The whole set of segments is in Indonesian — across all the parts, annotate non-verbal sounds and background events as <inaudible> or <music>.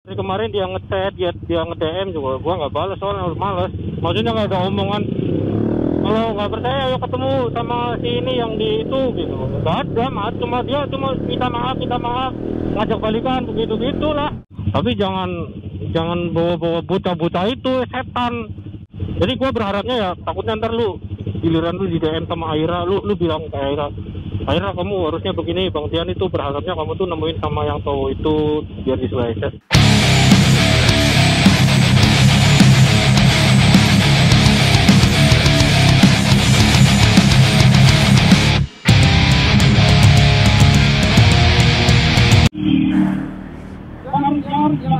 Dari kemarin dia ngechat, dia dia nge-DM juga, gua nggak balas soalnya males. Maksudnya nggak ada omongan. Kalau nggak percaya, ayo ketemu sama si ini yang di itu gitu. Nggak ada, mas. Cuma dia cuma minta maaf, minta maaf, ngajak balikan begitu gitulah. Tapi jangan jangan bawa-bawa buta-buta itu setan. Jadi gua berharapnya ya takutnya ntar lu giliran lu di DM sama Aira, lu lu bilang ke Aira, Aira kamu harusnya begini, Bang Tian itu berharapnya kamu tuh nemuin sama yang tahu itu biar diselesaikan.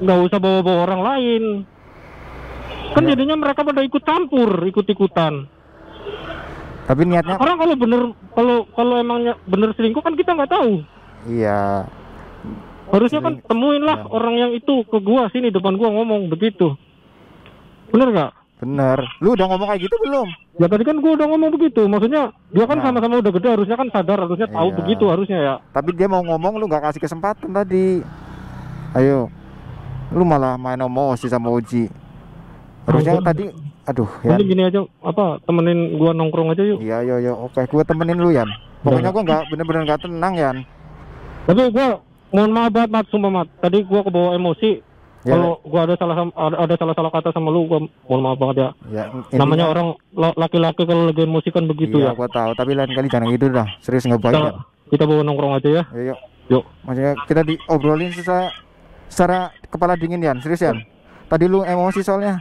nggak usah bawa-bawa orang lain. Kan Ya. jadinya mereka pada ikut campur, ikut-ikutan. Tapi niatnya, Orang kalau bener kalau kalau emangnya bener selingkuh kan kita nggak tahu. iya, Harusnya kan temuin lah Ya. orang yang itu ke gua sini depan gua ngomong begitu. Bener nggak? bener. Lu udah ngomong kayak gitu belum? Ya tadi kan gua udah ngomong begitu. Maksudnya dia kan Nah. sama-sama udah gede harusnya kan sadar harusnya tahu Iya. begitu harusnya ya. Tapi dia mau ngomong, lu nggak kasih kesempatan tadi. Ayo, lu malah main emosi sama Uji. Harusnya tadi, aduh. Mending gini aja apa temenin gua nongkrong aja yuk. Iya, iya, iya, oke, gua temenin lu Yan. Pokoknya gua nggak bener-bener nggak tenang Yan. Tapi gua mohon maaf banget mat sumpah mat. Tadi gua kebawa emosi. Ya, Kalau gua ada salah ada, ada salah-salah kata sama lu gua mohon maaf banget ya. ya, Namanya orang la- laki-laki kalau lagi emosi kan begitu iya, ya. gua tahu. Tapi lain kali jangan gitu dah. Serius nggak baik Kita, Yan. kita bawa nongkrong aja ya. Yuk. Yuk. Maksudnya kita diobrolin secara, secara kepala dingin Yan, serius Yan. Tadi lu emosi soalnya.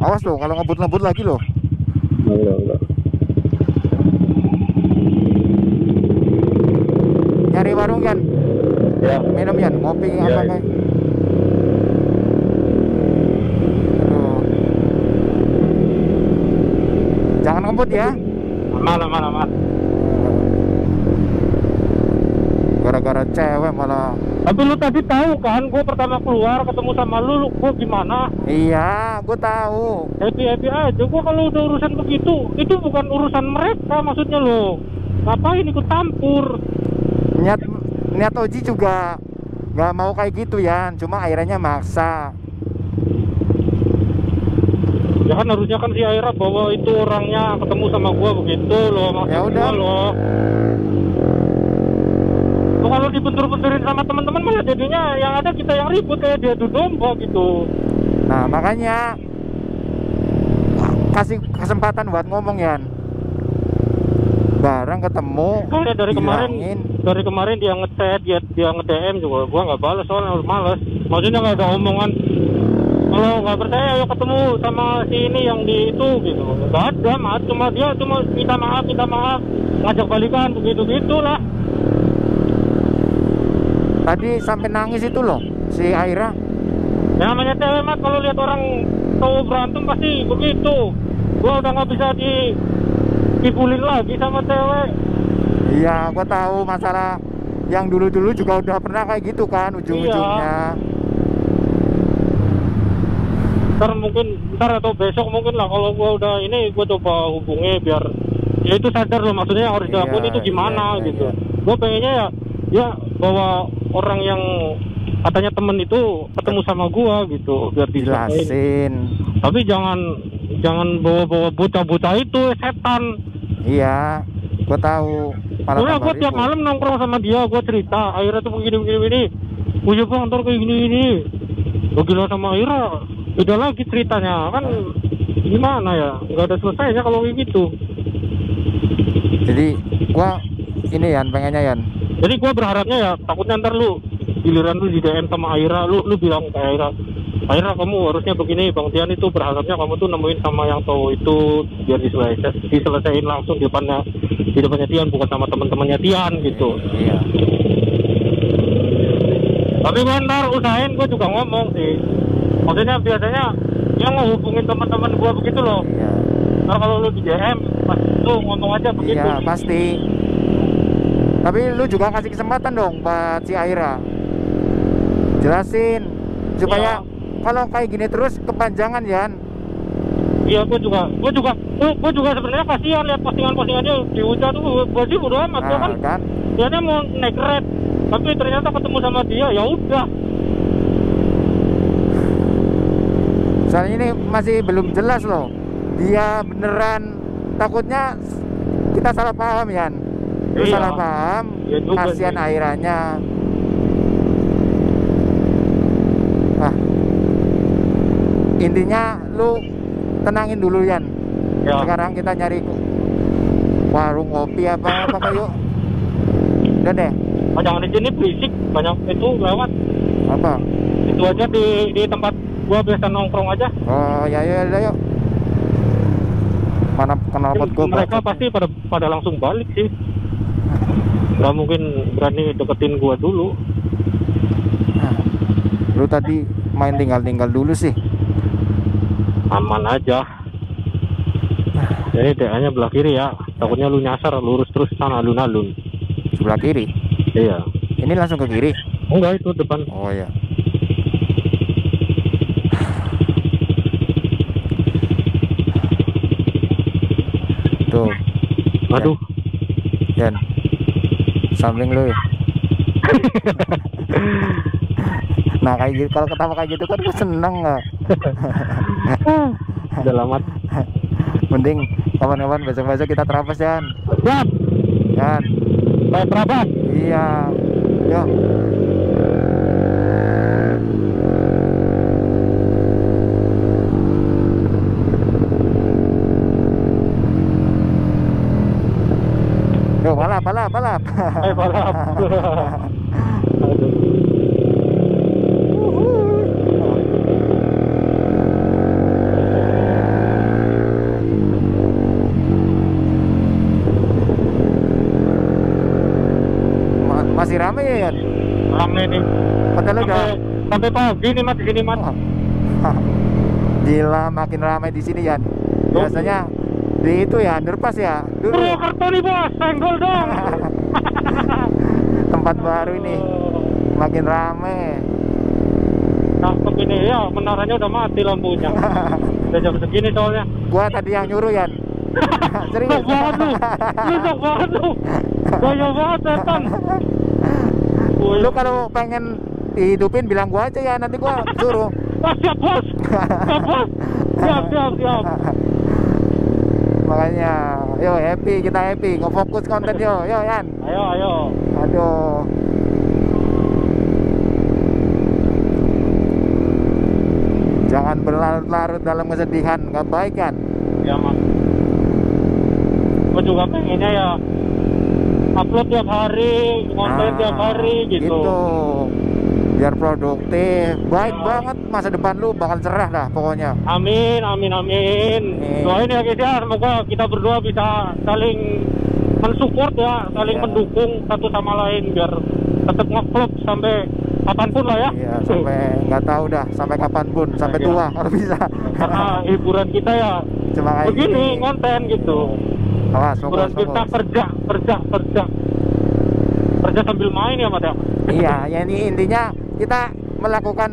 Awas loh kalau ngebut-ngebut lagi. Enggak, enggak. Nyari warung Yan. Ya. Minum Yan, ngopi Iya, apa iya. kayak. Jangan ngebut ya. Aman, aman, aman. Gara-gara cewek malah. Tapi lu tadi tahu kan, gue pertama keluar ketemu sama lu, lu gue gimana? Iya, gue tahu. Happy happy aja. Gue kalau udah urusan begitu, itu bukan urusan mereka maksudnya lo. Ngapain ikut campur? Niat niat Oji juga nggak mau kayak gitu Yan. Cuma akhirnya maksa. Ya kan harusnya kan si Aira bawa itu orangnya ketemu sama gua begitu loh maksud Ya udah. loh. Kalau dibentur-benturin sama teman-teman malah jadinya yang ada kita yang ribut kayak dia domba gitu. Nah makanya kasih kesempatan buat ngomong Yan. Barang ketemu. Soalnya dari kemarin dari kemarin dia ngechat, dia dia nge-DM juga gua nggak balas soalnya males. Maksudnya nggak ada omongan. Kalau nggak percaya ayo ketemu sama si ini yang di itu gitu. Nggak ada mas, cuma dia cuma minta maaf, minta maaf, ngajak balikan begitu gitulah. Tadi sampai nangis itu loh si Aira. Yang namanya cewek mas kalau lihat orang cowok berantem pasti begitu. Gua udah nggak bisa di dibulin lagi sama cewek. Iya, gua tahu masalah yang dulu-dulu juga udah pernah kayak gitu kan ujung-ujungnya. Ntar mungkin ntar atau besok mungkin lah kalau gua udah ini gua coba hubungi biar ya itu sadar loh maksudnya yang harus Iya, dilakuin itu gimana iya, iya, gitu. iya. Gua pengennya ya ya bawa orang yang katanya temen itu ketemu sama gua gitu biar dijelasin. Jelasin. Tapi jangan jangan bawa-bawa buta-buta itu setan. Iya, gua tahu. Malah tambah gue tiap malam nongkrong sama dia, gue cerita, Aira tuh begini begini begini. Oh iya bang, ntar kayak gini gini. Gue gila sama Aira, beda lagi ceritanya kan gimana ya? Gak ada selesainya kalau kayak gitu. Jadi gua ini Yan pengennya Yan. Jadi gue berharapnya ya takutnya ntar lu giliran lu di DM sama Aira, lu lu bilang ke Aira, Aira kamu harusnya begini, Bang Tian itu berharapnya kamu tuh nemuin sama yang tahu itu biar diselesaikan, diselesaikan langsung di depannya di depannya Tian bukan sama teman-temannya Tian gitu. Iya. Tapi gue ntar usahain gue juga ngomong sih. Maksudnya biasanya dia ngehubungin teman-teman gue begitu loh. Iya. Ntar kalau lu di DM, pas lu ngomong aja begitu. Iya, pasti. Tapi lu juga kasih kesempatan dong buat si Aira. Jelasin supaya Iya. kalau kayak gini terus kepanjangan Yan. Iya, gue juga, gue juga, gue juga sebenarnya kasihan lihat postingan-postingannya di hujan tuh. Gue sih bodo amat, gua Nah, kan kan? dia mau naik red, tapi ternyata ketemu sama dia, ya udah. Soalnya ini masih belum jelas loh. Dia beneran takutnya kita salah paham Yan. Lu Iya. salah paham, juga kasihan sih. Airanya. Ah. Intinya lu tenangin dulu Yan. Ya, Sekarang kita nyari warung kopi apa apa yuk. Udah deh. oh, jangan di sini berisik, banyak itu lewat. Apa? Itu aja di di tempat gua biasa nongkrong aja. Oh ya ya udah yuk. Mana kenal pot gua mereka pasti pada pada langsung balik sih. Gak mungkin berani deketin gua dulu. Nah, lu tadi main tinggal-tinggal dulu sih. Aman aja. Jadi DA-nya belah kiri ya. Takutnya lu nyasar lurus terus sana alun-alun. Sebelah kiri. Iya. Ini langsung ke kiri. Enggak itu depan. Oh ya. Tuh, Aduh. Yan. Samping lu. <laughs> nah kayak gitu kalau ketawa kayak gitu kan gue seneng nggak <laughs> Udah lama. mending kawan-kawan besok-besok kita terapes Yan Siap. Baik Prabas. iya Yuk balap <laughs> Eh balap. <laughs> Masih rame ya Yan Rame nih. padahal udah Sampai, sampai pagi nih mas <laughs> di sini mas. Wah. Gila makin ramai di sini Yan. Biasanya di itu ya underpass ya. Dulu Purwokerto nih bos, senggol dong. Tempat baru ini makin ramai. Cakep ini ya, menaranya udah mati lampunya. <laughs> Udah jam segini soalnya. Gua tadi yang nyuruh Yan. <laughs> Serius. Sok banget lu. Lu sok banget lu. Gaya banget setan. <laughs> Lu kalau pengen dihidupin bilang gua aja ya nanti gua suruh. Ah, siap bos. Siap bos. Siap, siap, siap. Makanya, yo happy kita happy, ngefokus konten yo, yo Yan. Ayo, ayo. Aduh. Jangan berlarut-larut dalam kesedihan, nggak baik kan? Ya mas. Gue juga pengennya ya upload tiap hari, konten Nah, tiap hari gitu. Biar produktif. Baik Ya. banget masa depan lu bakal cerah dah pokoknya. Amin, amin, amin. Amin. Doain ya guys ya, semoga kita berdua bisa saling mensupport ya, saling Ya. mendukung satu sama lain biar tetap nge-vlog sampai kapan pun lah ya. Iya, sampai nggak tahu dah sampai kapan pun, sampai Ya. tua kalau bisa. Karena <laughs> hiburan kita ya Cuma kayak begini gini. konten gitu. Awas, Hiburan fokus, kita fokus. kerja, kerja, kerja. Kerja sambil main ya, Mas ya. Iya, ya ini intinya kita melakukan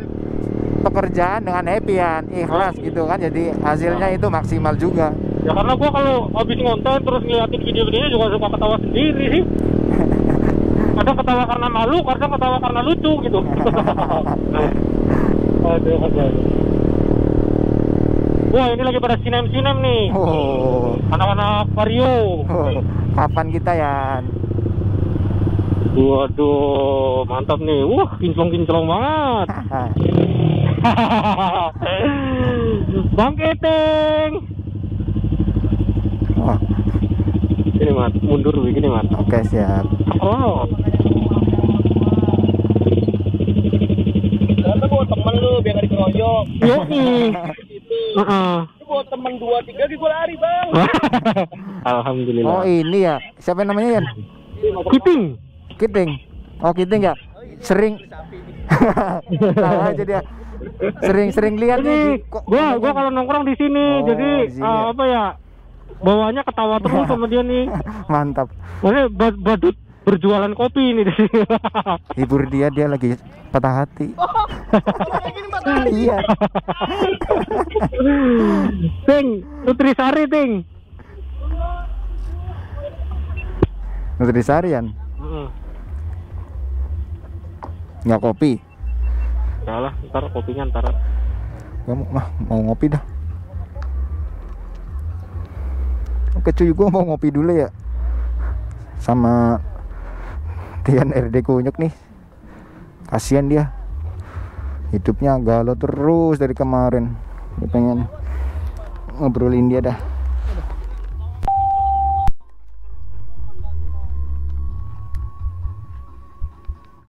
pekerjaan dengan happy ikhlas gitu kan. Jadi hasilnya itu maksimal juga. Ya karena gua kalau habis ngonten terus ngeliatin video-videonya juga suka ketawa sendiri sih. <laughs> Kadang ketawa karena malu, kadang ketawa karena lucu gitu. aduh, <laughs> aduh, aduh. Wah ini lagi pada sinem-sinem nih. Oh, Anak-anak Vario. oh, kapan kita ya? Waduh, mantap nih. Wah, kinclong-kinclong banget. <laughs> Bang Keteng. Oh, Ini mat, mundur begini mat. oke siap. Oh. Ternyata bawa temen lu biar gak dikeroyok. Yoi. <laughs> Gitu. Heeh. Lu bawa temen dua tiga lagi gue lari bang. <laughs> Alhamdulillah. Oh ini ya, siapa namanya Yan? Kiting. Kiting. Oh Kiting ya. Sering <laughs> Tahu aja dia. Sering-sering lihat nih. Gua gua kalau nongkrong di sini Oh, jadi di sini ya. apa ya? Bawaannya ketawa terus sama dia nih. <laughs> mantap. Maksudnya bad- badut berjualan kopi ini di sini. <laughs> Hibur dia dia lagi patah hati. <laughs> iya. Ting, Nutrisari, Ting. Nutrisarian. Heeh. Nggak kopi. Yalah, ntar kopinya ntar. Gua mau, mah, mau ngopi dah. Cuy, gua mau ngopi dulu ya. Sama Tian RD Kunyuk nih. Kasihan dia. Hidupnya galau terus dari kemarin. Gue pengen ngobrolin dia dah.